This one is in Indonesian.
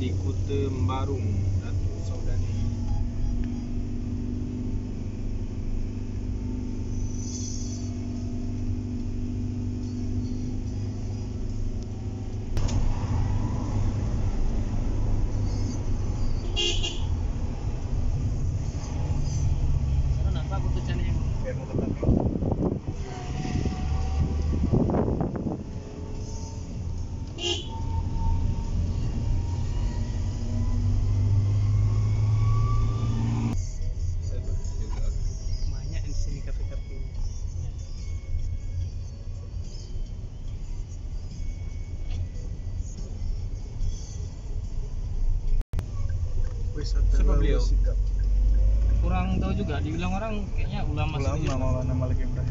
di kota Mbarung Datuk Saudani Siapa beliau? Kurang tahu juga, dibilang orang kayaknya ulama Ulama. Maulana Malik Ibrahim